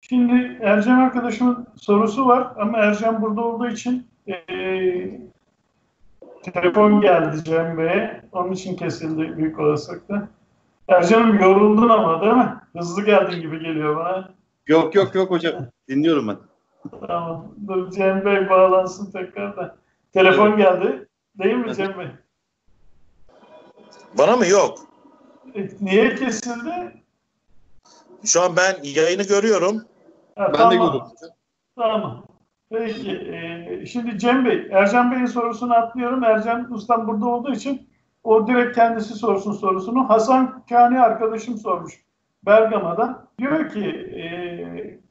Şimdi Ercan arkadaşımın sorusu var ama Ercan burada olduğu için e, telefon geldi Cem Bey'e. Onun için kesildi büyük olasılıkla. Ercan'ım yoruldun ama değil mi? Hızlı geldin gibi geliyor bana. Yok yok yok hocam. Dinliyorum ben. Tamam. Dur Cem Bey bağlansın tekrar da. Telefon geldi. Değil mi Evet. Cem Bey? Bana mı? Yok. E, niye kesildi? Şu an ben yayını görüyorum. Ha, Ben de gördüm. Tamam. Peki. e, şimdi Cem Bey, Ercan Bey'in sorusunu atlıyorum. Ercan Ustam burada olduğu için o direkt kendisi sorsun sorusunu. Hasan Kani arkadaşım sormuş Bergama'da. Diyor ki e,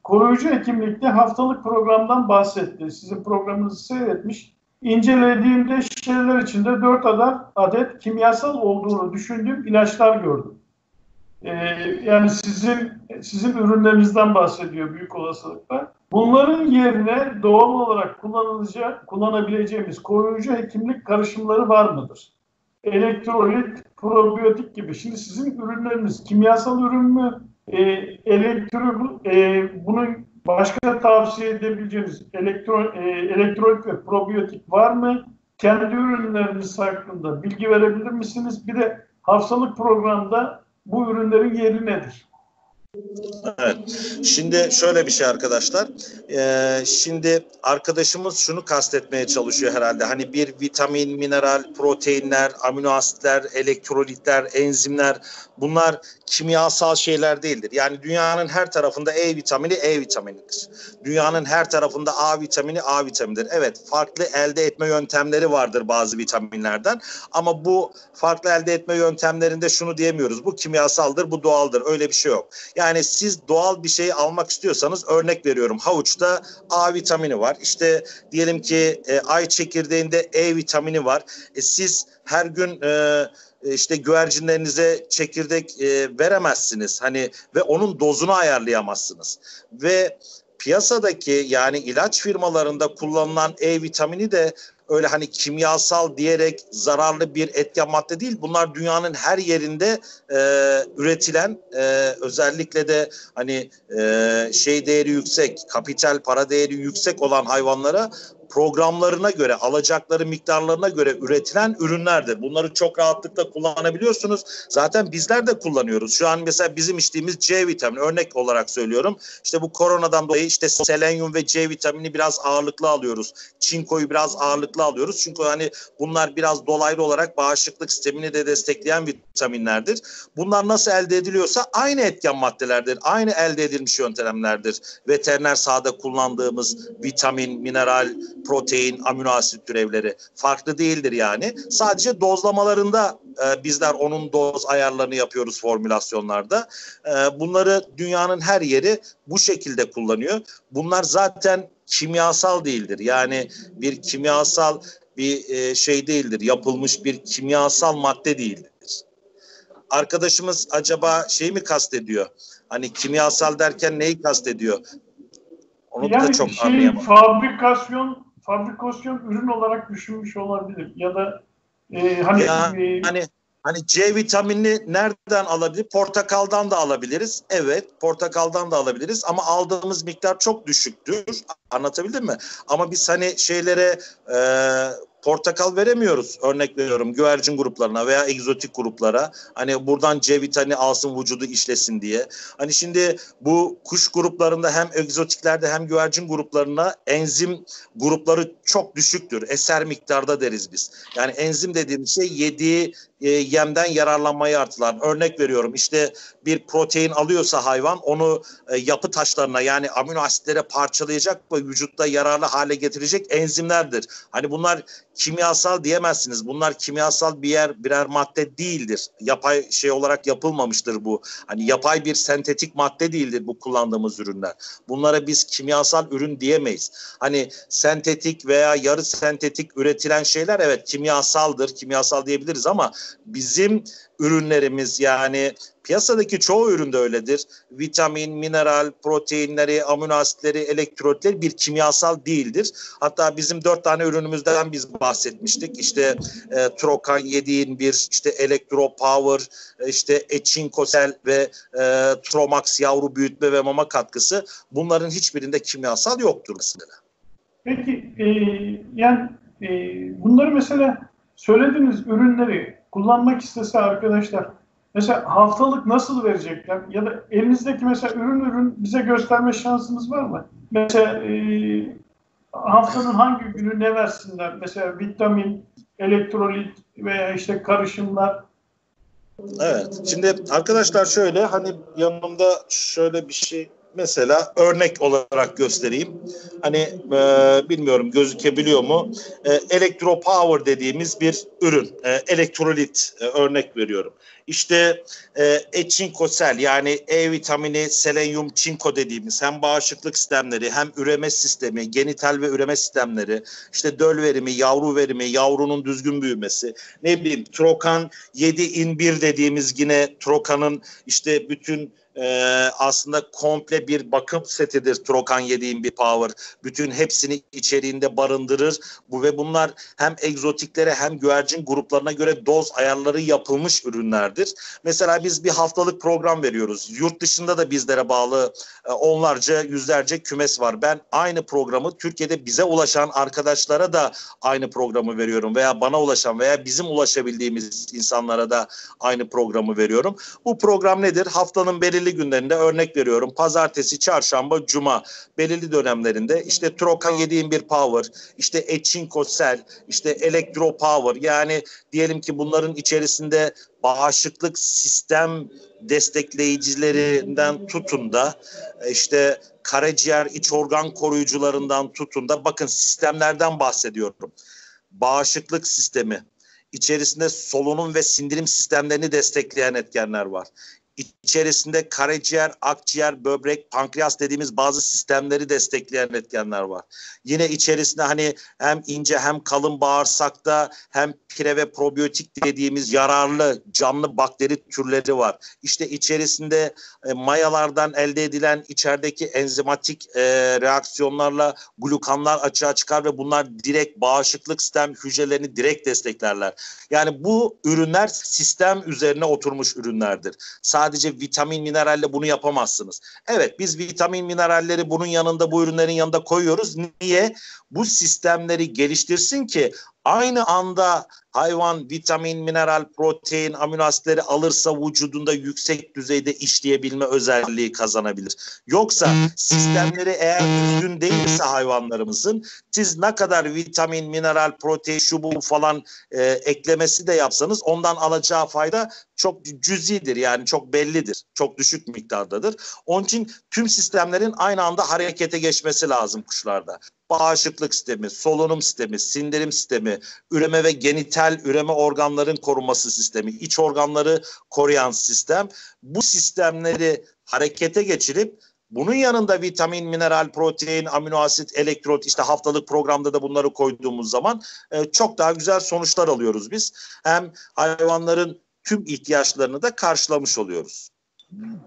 koruyucu hekimlikte haftalık programdan bahsetti. Sizin programınızı seyretmiş. İncelediğimde şişeler içinde 4 adet, adet kimyasal olduğunu düşündüğüm ilaçlar gördüm. Ee, yani sizin sizin ürünlerinizden bahsediyor büyük olasılıkla. Bunların yerine doğal olarak kullanılacak, kullanabileceğimiz koruyucu hekimlik karışımları var mıdır? Elektrolit, probiyotik gibi. Şimdi sizin ürünleriniz kimyasal ürün mü? E, elektro, e, bunun başka tavsiye edebileceğiniz elektro, e, elektrolit ve probiyotik var mı? Kendi ürünleriniz hakkında bilgi verebilir misiniz? Bir de haftalık programda bu ürünlerin yeri nedir? Evet. Şimdi şöyle bir şey arkadaşlar. Ee, şimdi arkadaşımız şunu kastetmeye çalışıyor herhalde. Hani bir vitamin, mineral, proteinler, amino asitler, elektrolitler, enzimler bunlar kimyasal şeyler değildir. Yani dünyanın her tarafında E vitamini E vitaminidir. Dünyanın her tarafında A vitamini A vitaminidir. Evet farklı elde etme yöntemleri vardır bazı vitaminlerden. Ama bu farklı elde etme yöntemlerinde şunu diyemiyoruz. Bu kimyasaldır, bu doğaldır. Öyle bir şey yok. Yani siz doğal bir şey almak istiyorsanız örnek veriyorum. Havuçta A vitamini var. İşte diyelim ki e, ay çekirdeğinde E vitamini var. E, siz her gün e, işte güvercinlerinize çekirdek e, veremezsiniz. Hani ve onun dozunu ayarlayamazsınız. Ve piyasadaki yani ilaç firmalarında kullanılan E vitamini de öyle hani kimyasal diyerek zararlı bir etken madde değil. Bunlar dünyanın her yerinde e, üretilen e, özellikle de hani e, şey değeri yüksek, kapital para değeri yüksek olan hayvanlara programlarına göre, alacakları miktarlarına göre üretilen ürünlerdir. Bunları çok rahatlıkla kullanabiliyorsunuz. Zaten bizler de kullanıyoruz. Şu an mesela bizim içtiğimiz C vitamini örnek olarak söylüyorum. İşte bu koronadan dolayı işte selenyum ve C vitamini biraz ağırlıklı alıyoruz. Çinkoyu biraz ağırlıklı alıyoruz. Çünkü hani bunlar biraz dolaylı olarak bağışıklık sistemini de destekleyen vitaminlerdir. Bunlar nasıl elde ediliyorsa aynı etken maddelerdir. Aynı elde edilmiş yöntemlerdir. Veteriner sahada kullandığımız vitamin, mineral, protein, amino asit türevleri farklı değildir yani. Sadece dozlamalarında e, bizler onun doz ayarlarını yapıyoruz formülasyonlarda. E, bunları dünyanın her yeri bu şekilde kullanıyor. Bunlar zaten kimyasal değildir. Yani bir kimyasal bir e, şey değildir. Yapılmış bir kimyasal madde değildir. Arkadaşımız acaba şey mi kastediyor? Hani kimyasal derken neyi kastediyor? Onu da yani çok şey, anlayamadım. fabrikasyon fabrikasyon ürün olarak düşünmüş olabilir ya da e, hani Ya, e, Hani hani C vitaminini nereden alabilir? Portakaldan da alabiliriz. Evet, portakaldan da alabiliriz ama aldığımız miktar çok düşüktür. Anlatabildim mi? Ama biz hani şeylere e, portakal veremiyoruz. Örnek veriyorum güvercin gruplarına veya egzotik gruplara. Hani buradan C vitamini alsın vücudu işlesin diye. Hani şimdi bu kuş gruplarında hem egzotiklerde hem güvercin gruplarına enzim grupları çok düşüktür. Eser miktarda deriz biz. Yani enzim dediğimiz şey yediği e, yemden yararlanmayı artılar. Örnek veriyorum işte bir protein alıyorsa hayvan onu e, yapı taşlarına yani amino asitlere parçalayacak ve vücutta yararlı hale getirecek enzimlerdir. Hani bunlar kimyasal diyemezsiniz. Bunlar kimyasal bir yer birer madde değildir. Yapay şey olarak yapılmamıştır bu. Hani yapay bir sentetik madde değildir bu kullandığımız ürünler. Bunlara biz kimyasal ürün diyemeyiz. Hani sentetik veya yarı sentetik üretilen şeyler evet kimyasaldır. Kimyasal diyebiliriz ama bizim ürünlerimiz yani Piyasadaki çoğu üründe öyledir. Vitamin, mineral, proteinleri, amino asitleri, elektrotleri bir kimyasal değildir. Hatta bizim dört tane ürünümüzden biz bahsetmiştik. İşte e, Trokan 7'in bir, işte Electro Power, e, işte Echinkosel ve e, Tromax yavru büyütme ve mama katkısı. Bunların hiçbirinde kimyasal yoktur mesela. Peki e, yani e, bunları mesela söylediğiniz ürünleri kullanmak istese arkadaşlar mesela haftalık nasıl verecekler ya da elinizdeki mesela ürün ürün bize gösterme şansınız var mı? Mesela e, haftanın hangi günü ne versinler? Mesela vitamin, elektrolit veya işte karışımlar. Evet. Şimdi arkadaşlar şöyle hani yanımda şöyle bir şey mesela örnek olarak göstereyim. Hani e, bilmiyorum gözükebiliyor mu? E, Electro Power dediğimiz bir ürün. E, elektrolit e, örnek veriyorum. İşte e, eçinkosel yani E vitamini, selenyum, çinko dediğimiz hem bağışıklık sistemleri hem üreme sistemi, genital ve üreme sistemleri, işte döl verimi, yavru verimi, yavrunun düzgün büyümesi, ne bileyim trokan 7 in 1 dediğimiz yine trokanın işte bütün e, aslında komple bir bakım setidir Trokan 7'in bir power. Bütün hepsini içeriğinde barındırır. Bu ve bunlar hem egzotiklere hem güvercin gruplarına göre doz ayarları yapılmış ürünlerdir. Mesela biz bir haftalık program veriyoruz. Yurt dışında da bizlere bağlı e, onlarca, yüzlerce kümes var. Ben aynı programı Türkiye'de bize ulaşan arkadaşlara da aynı programı veriyorum veya bana ulaşan veya bizim ulaşabildiğimiz insanlara da aynı programı veriyorum. Bu program nedir? Haftanın belirli günlerinde örnek veriyorum. Pazartesi, çarşamba, cuma belirli dönemlerinde işte Trokan 7'in bir power, işte Echinko Cell, işte Electro Power yani diyelim ki bunların içerisinde bağışıklık sistem destekleyicilerinden tutun da işte karaciğer iç organ koruyucularından tutun da bakın sistemlerden bahsediyorum. Bağışıklık sistemi, içerisinde solunum ve sindirim sistemlerini destekleyen etkenler var içerisinde karaciğer, akciğer, böbrek, pankreas dediğimiz bazı sistemleri destekleyen etkenler var. Yine içerisinde hani hem ince hem kalın bağırsakta hem pire ve probiyotik dediğimiz yararlı canlı bakteri türleri var. İşte içerisinde e, mayalardan elde edilen içerideki enzimatik e, reaksiyonlarla glukanlar açığa çıkar ve bunlar direkt bağışıklık sistem hücrelerini direkt desteklerler. Yani bu ürünler sistem üzerine oturmuş ürünlerdir. Sadece vitamin mineralle bunu yapamazsınız. Evet biz vitamin mineralleri bunun yanında bu ürünlerin yanında koyuyoruz. Niye? Bu sistemleri geliştirsin ki aynı anda hayvan vitamin, mineral, protein, amino asitleri alırsa vücudunda yüksek düzeyde işleyebilme özelliği kazanabilir. Yoksa sistemleri eğer düzgün değilse hayvanlarımızın siz ne kadar vitamin, mineral, protein, şu bu falan e, eklemesi de yapsanız ondan alacağı fayda çok cüzidir yani çok bellidir. Çok düşük miktardadır. Onun için tüm sistemlerin aynı anda harekete geçmesi lazım kuşlarda bağışıklık sistemi, solunum sistemi, sindirim sistemi, üreme ve genital üreme organların korunması sistemi, iç organları koruyan sistem. Bu sistemleri harekete geçirip bunun yanında vitamin, mineral, protein, amino asit, elektrot işte haftalık programda da bunları koyduğumuz zaman e, çok daha güzel sonuçlar alıyoruz biz. Hem hayvanların tüm ihtiyaçlarını da karşılamış oluyoruz.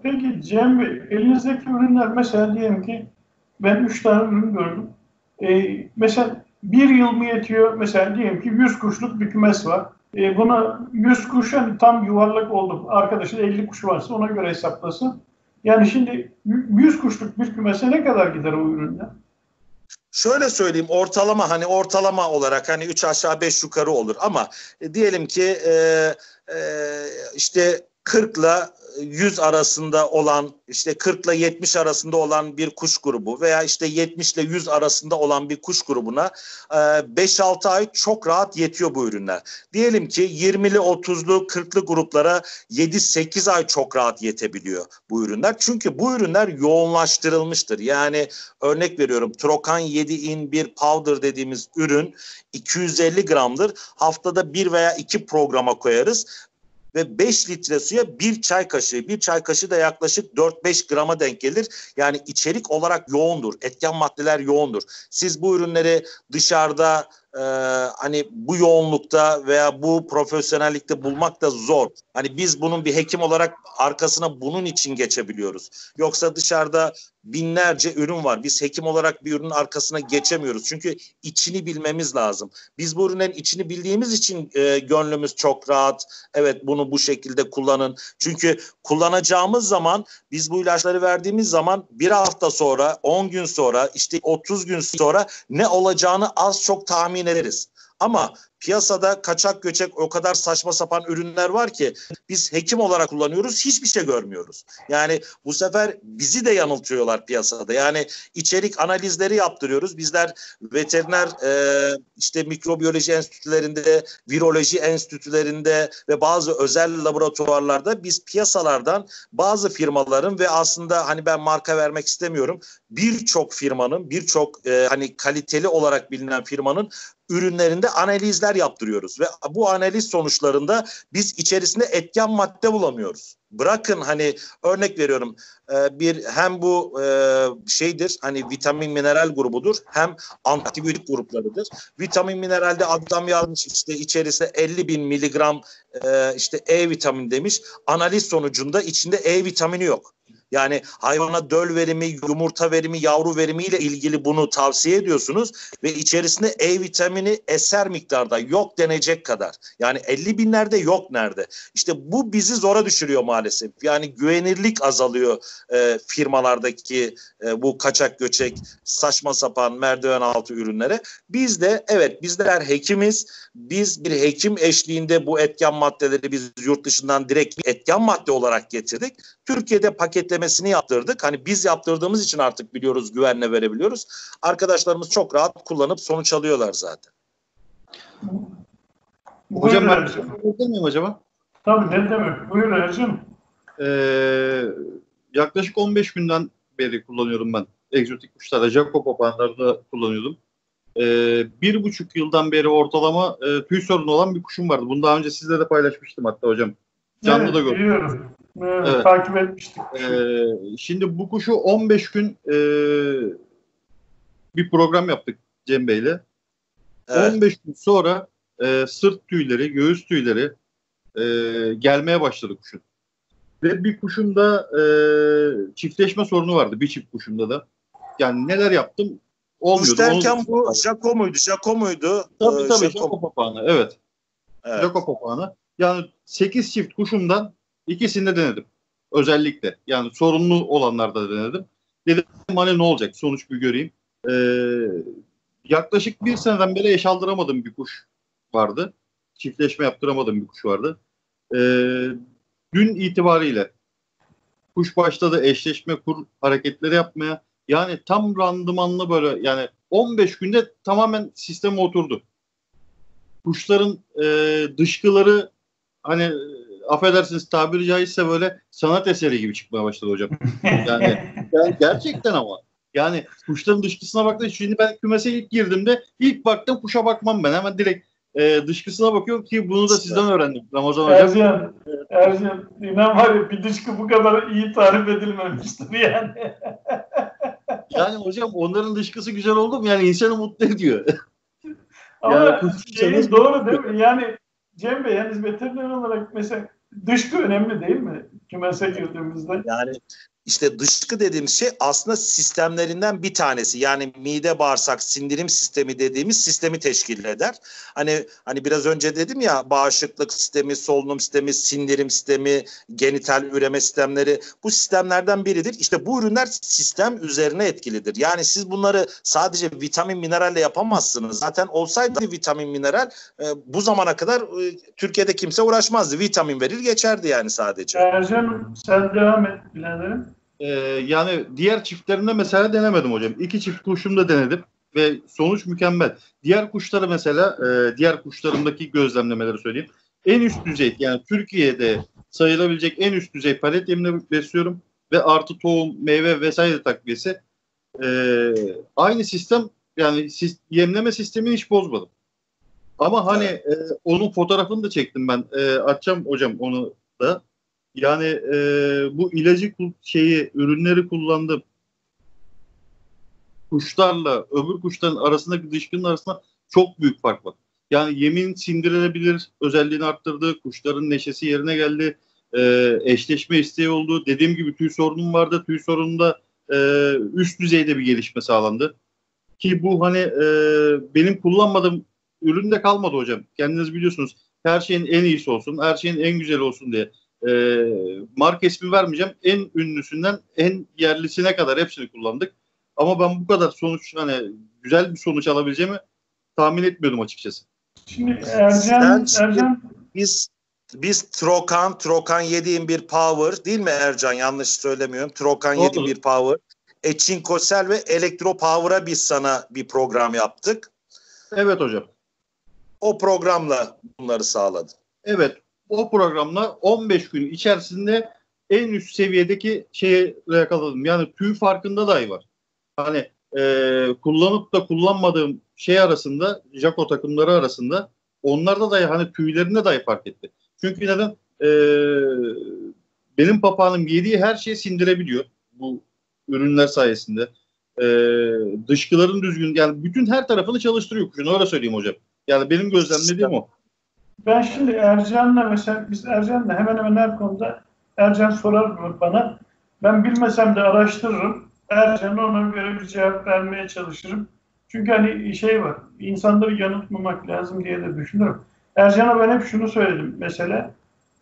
Peki Cem Bey, elinizdeki ürünler mesela diyelim ki ben üç tane ürün gördüm. Ee, mesela bir yıl mı yetiyor? Mesela diyelim ki 100 kuşluk bir kümes var. Ee, buna 100 kuş hani tam yuvarlak oldu. Arkadaşın 50 kuşu varsa ona göre hesaplasın. Yani şimdi 100 kuşluk bir kümese ne kadar gider o ürünler? Şöyle söyleyeyim ortalama hani ortalama olarak hani 3 aşağı 5 yukarı olur ama e, diyelim ki e, e, işte 40 ile 100 arasında olan işte 40 ile 70 arasında olan bir kuş grubu veya işte 70 ile 100 arasında olan bir kuş grubuna 5-6 ay çok rahat yetiyor bu ürünler. Diyelim ki 20'li 30'lu 40'lı gruplara 7-8 ay çok rahat yetebiliyor bu ürünler. Çünkü bu ürünler yoğunlaştırılmıştır. Yani örnek veriyorum Trokan 7 in 1 powder dediğimiz ürün 250 gramdır. Haftada bir veya iki programa koyarız ve 5 litre suya bir çay kaşığı, bir çay kaşığı da yaklaşık 4-5 grama denk gelir. Yani içerik olarak yoğundur, etken maddeler yoğundur. Siz bu ürünleri dışarıda e, hani bu yoğunlukta veya bu profesyonellikte bulmak da zor. Hani biz bunun bir hekim olarak arkasına bunun için geçebiliyoruz. Yoksa dışarıda binlerce ürün var. Biz hekim olarak bir ürünün arkasına geçemiyoruz. Çünkü içini bilmemiz lazım. Biz bu ürünlerin içini bildiğimiz için e, gönlümüz çok rahat. Evet bunu bu şekilde kullanın. Çünkü kullanacağımız zaman biz bu ilaçları verdiğimiz zaman bir hafta sonra, 10 gün sonra, işte 30 gün sonra ne olacağını az çok tahmin ederiz. Ama piyasada kaçak göçek o kadar saçma sapan ürünler var ki biz hekim olarak kullanıyoruz hiçbir şey görmüyoruz. Yani bu sefer bizi de yanıltıyorlar piyasada. Yani içerik analizleri yaptırıyoruz. Bizler veteriner e, işte mikrobiyoloji enstitülerinde, viroloji enstitülerinde ve bazı özel laboratuvarlarda biz piyasalardan bazı firmaların ve aslında hani ben marka vermek istemiyorum birçok firmanın birçok e, hani kaliteli olarak bilinen firmanın ürünlerinde analizler yaptırıyoruz ve bu analiz sonuçlarında biz içerisinde etken madde bulamıyoruz. Bırakın hani örnek veriyorum e, bir hem bu e, şeydir hani vitamin mineral grubudur hem antibiyotik gruplarıdır. Vitamin mineralde adam yazmış işte içerisinde 50 bin miligram e, işte E vitamin demiş. Analiz sonucunda içinde E vitamini yok. Yani hayvana döl verimi, yumurta verimi, yavru verimiyle ilgili bunu tavsiye ediyorsunuz ve içerisinde E vitamini eser miktarda yok denecek kadar. Yani 50 binlerde yok nerede? İşte bu bizi zora düşürüyor maalesef. Yani güvenirlik azalıyor e, firmalardaki e, bu kaçak göçek saçma sapan merdiven altı ürünlere. Biz de evet bizler hekimiz. Biz bir hekim eşliğinde bu etken maddeleri biz yurt dışından direkt bir etken madde olarak getirdik. Türkiye'de paketlemesini yaptırdık. Hani biz yaptırdığımız için artık biliyoruz güvenle verebiliyoruz. Arkadaşlarımız çok rahat kullanıp sonuç alıyorlar zaten. Hocam Buyur ben Ercan. sorabilir miyim acaba? Tabii ne demek. Buyur Ercan. Ee, yaklaşık 15 günden beri kullanıyorum ben. Egzotik kuşlarda, Jaco papağanlarda kullanıyordum. Ee, bir buçuk yıldan beri ortalama e, tüy sorunu olan bir kuşum vardı. Bunu daha önce sizle de paylaşmıştım hatta hocam. Canlı evet, da gördüm. Biliyorum. Evet, Evet. Takip etmiştik. Ee, şimdi bu kuşu 15 gün e, bir program yaptık Cem Bey'le. Evet. 15 gün sonra e, sırt tüyleri, göğüs tüyleri e, gelmeye başladı kuşun. Ve bir kuşunda e, çiftleşme sorunu vardı. Bir çift kuşunda da. Yani neler yaptım olmuyordu. Kuş derken bu Jaco muydu? Jaco muydu? Tabii Ee, tabii. Jaco- Jaco papağanı. Evet. Evet. Jaco papağanı. Yani 8 çift kuşumdan ikisini de denedim. Özellikle. Yani sorunlu olanlarda denedim. Dedim hani ne olacak? Sonuç bir göreyim. Ee, yaklaşık bir seneden beri eş aldıramadığım bir kuş vardı. Çiftleşme yaptıramadığım bir kuş vardı. Ee, dün itibariyle kuş başladı eşleşme kur hareketleri yapmaya. Yani tam randımanlı böyle yani 15 günde tamamen sisteme oturdu. Kuşların e, dışkıları hani affedersiniz tabiri caizse böyle sanat eseri gibi çıkmaya başladı hocam. Yani, yani gerçekten ama. Yani kuşların dışkısına baktım. Şimdi ben kümese ilk girdiğimde ilk baktım kuşa bakmam ben. Hemen direkt e, dışkısına bakıyorum ki bunu da sizden öğrendim Ramazan hocam. Ercan, Ercan inan var ya bir dışkı bu kadar iyi tarif edilmemiştir yani. Yani hocam onların dışkısı güzel oldu mu? Yani insanı mutlu ediyor. Ama Yani canı- doğru değil mi? Yani Cem Bey yani veteriner olarak mesela dışkı önemli değil mi? Kümese girdiğimizde. Yani işte dışkı dediğimiz şey aslında sistemlerinden bir tanesi. Yani mide bağırsak sindirim sistemi dediğimiz sistemi teşkil eder. Hani hani biraz önce dedim ya bağışıklık sistemi, solunum sistemi, sindirim sistemi, genital üreme sistemleri bu sistemlerden biridir. İşte bu ürünler sistem üzerine etkilidir. Yani siz bunları sadece vitamin mineralle yapamazsınız. Zaten olsaydı vitamin mineral e, bu zamana kadar e, Türkiye'de kimse uğraşmazdı. Vitamin verir geçerdi yani sadece. Ercan sen devam et biraderim. Ee, yani diğer çiftlerinde mesela denemedim hocam. İki çift kuşumda denedim ve sonuç mükemmel. Diğer kuşları mesela e, diğer kuşlarımdaki gözlemlemeleri söyleyeyim. En üst düzey yani Türkiye'de sayılabilecek en üst düzey palet yemine besliyorum ve artı tohum, meyve vesaire takviyesi. Ee, aynı sistem yani sis- yemleme sistemini hiç bozmadım. Ama hani e, onun fotoğrafını da çektim ben. E, açacağım hocam onu da. Yani e, bu ilacı şeyi ürünleri kullandım. Kuşlarla öbür kuşların arasındaki dışkının arasında çok büyük fark var. Yani yemin sindirilebilir özelliğini arttırdı. Kuşların neşesi yerine geldi. E, eşleşme isteği oldu. Dediğim gibi tüy sorunum vardı. Tüy sorununda e, üst düzeyde bir gelişme sağlandı. Ki bu hani e, benim kullanmadığım üründe kalmadı hocam. Kendiniz biliyorsunuz. Her şeyin en iyisi olsun, her şeyin en güzel olsun diye. E, marka ismi vermeyeceğim. En ünlüsünden en yerlisine kadar hepsini kullandık. Ama ben bu kadar sonuç hani güzel bir sonuç alabileceğimi tahmin etmiyordum açıkçası. Şimdi Ercan, Sen- Ercan Biz biz Trokan, Trokan 7'in bir power değil mi Ercan? Yanlış söylemiyorum. Trokan Doğru. 7'in bir power. Eçinkosel ve Elektro Power'a biz sana bir program yaptık. Evet hocam. O programla bunları sağladı. Evet. O programla 15 gün içerisinde en üst seviyedeki şeye yakaladım. Yani tüy farkında dahi var. Hani e, kullanıp da kullanmadığım şey arasında, Jako takımları arasında onlarda dahi hani tüylerinde dahi fark etti. Çünkü neden? E, benim papağanım yediği her şeyi sindirebiliyor bu ürünler sayesinde. E, dışkıların düzgün yani bütün her tarafını çalıştırıyor kuşun öyle söyleyeyim hocam. Yani benim gözlemlediğim o. Ben şimdi Ercan'la mesela biz Ercan'la hemen hemen her konuda Ercan sorar bana. Ben bilmesem de araştırırım. Ercan'a ona göre bir cevap vermeye çalışırım. Çünkü hani şey var, insanları yanıltmamak lazım diye de düşünürüm. Ercan'a ben hep şunu söyledim mesela.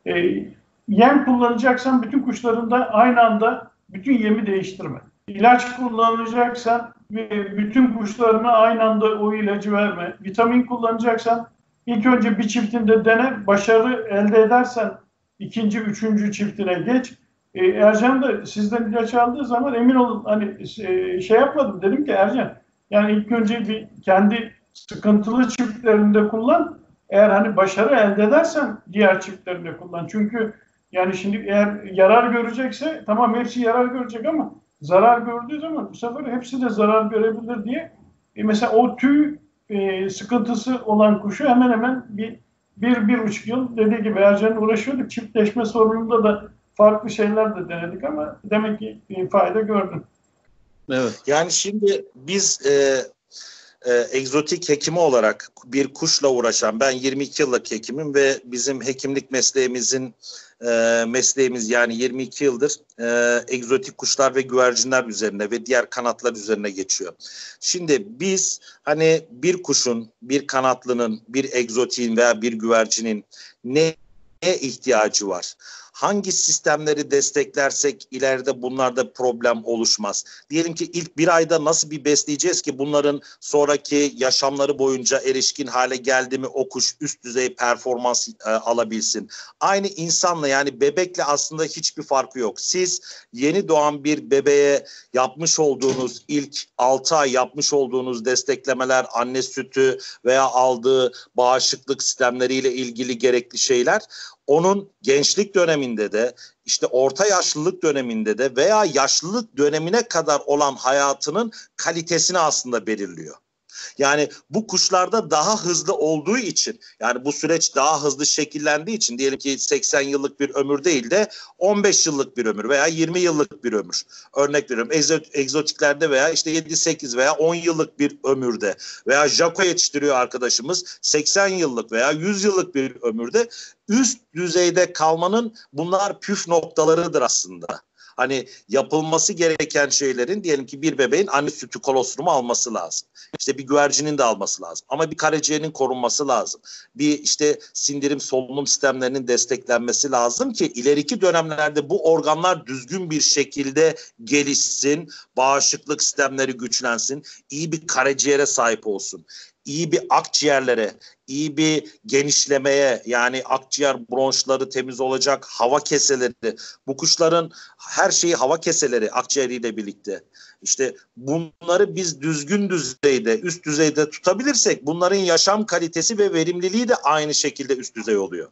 E, yem kullanacaksan bütün kuşlarında aynı anda bütün yemi değiştirme. İlaç kullanacaksan e, bütün kuşlarına aynı anda o ilacı verme. Vitamin kullanacaksan İlk önce bir çiftinde dene, başarı elde edersen ikinci, üçüncü çiftine geç. E, Ercan da sizden ilaç aldığı zaman emin olun hani e, şey yapmadım dedim ki Ercan yani ilk önce bir kendi sıkıntılı çiftlerinde kullan. Eğer hani başarı elde edersen diğer çiftlerinde kullan. Çünkü yani şimdi eğer yarar görecekse tamam hepsi yarar görecek ama zarar gördüğü zaman bu sefer hepsi de zarar görebilir diye. E, mesela o tüy e, sıkıntısı olan kuşu hemen hemen bir, bir, bir buçuk yıl dediği gibi Ercan'la uğraşıyorduk. Çiftleşme sorununda da farklı şeyler de denedik ama demek ki e, fayda gördüm. Evet. Yani şimdi biz e, e, egzotik hekimi olarak bir kuşla uğraşan ben 22 yıllık hekimim ve bizim hekimlik mesleğimizin e, mesleğimiz yani 22 yıldır e, egzotik kuşlar ve güvercinler üzerine ve diğer kanatlar üzerine geçiyor. Şimdi biz hani bir kuşun, bir kanatlının, bir egzotiğin veya bir güvercinin ne ihtiyacı var? Hangi sistemleri desteklersek ileride bunlarda problem oluşmaz. Diyelim ki ilk bir ayda nasıl bir besleyeceğiz ki bunların sonraki yaşamları boyunca erişkin hale geldi mi o kuş üst düzey performans e, alabilsin. Aynı insanla yani bebekle aslında hiçbir farkı yok. Siz yeni doğan bir bebeğe yapmış olduğunuz ilk 6 ay yapmış olduğunuz desteklemeler, anne sütü veya aldığı bağışıklık sistemleriyle ilgili gerekli şeyler onun gençlik döneminde de işte orta yaşlılık döneminde de veya yaşlılık dönemine kadar olan hayatının kalitesini aslında belirliyor. Yani bu kuşlarda daha hızlı olduğu için yani bu süreç daha hızlı şekillendiği için diyelim ki 80 yıllık bir ömür değil de 15 yıllık bir ömür veya 20 yıllık bir ömür. Örnek veriyorum egzotiklerde veya işte 7-8 veya 10 yıllık bir ömürde veya Jaco yetiştiriyor arkadaşımız 80 yıllık veya 100 yıllık bir ömürde üst düzeyde kalmanın bunlar püf noktalarıdır aslında hani yapılması gereken şeylerin diyelim ki bir bebeğin anne sütü kolostrumu alması lazım. İşte bir güvercinin de alması lazım. Ama bir karaciğerin korunması lazım. Bir işte sindirim solunum sistemlerinin desteklenmesi lazım ki ileriki dönemlerde bu organlar düzgün bir şekilde gelişsin, bağışıklık sistemleri güçlensin, iyi bir karaciğere sahip olsun iyi bir akciğerlere, iyi bir genişlemeye yani akciğer bronşları temiz olacak, hava keseleri. Bu kuşların her şeyi hava keseleri akciğeriyle birlikte. İşte bunları biz düzgün düzeyde, üst düzeyde tutabilirsek bunların yaşam kalitesi ve verimliliği de aynı şekilde üst düzey oluyor.